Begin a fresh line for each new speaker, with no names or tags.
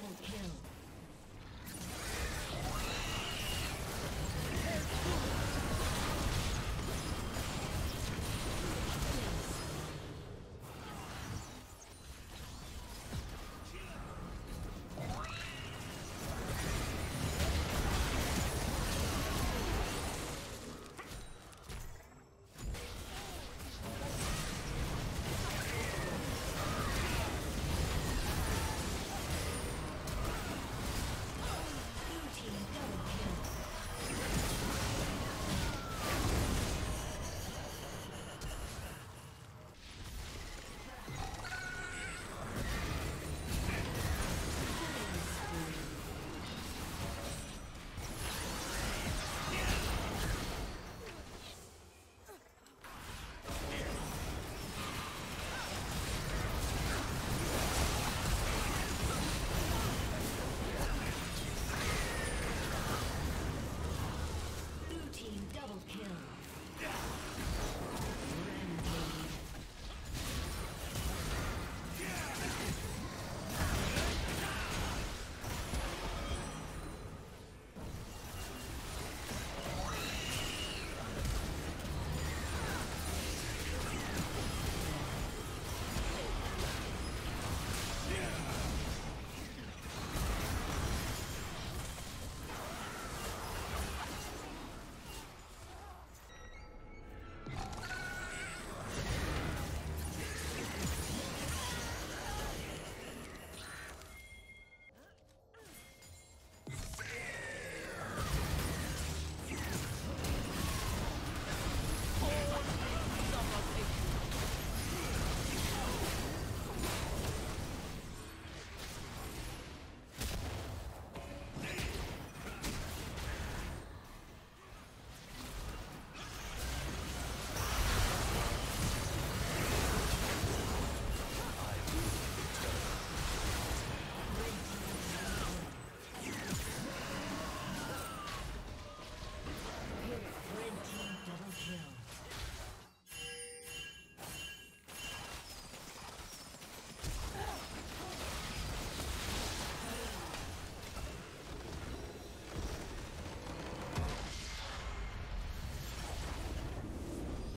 Double kill. kill.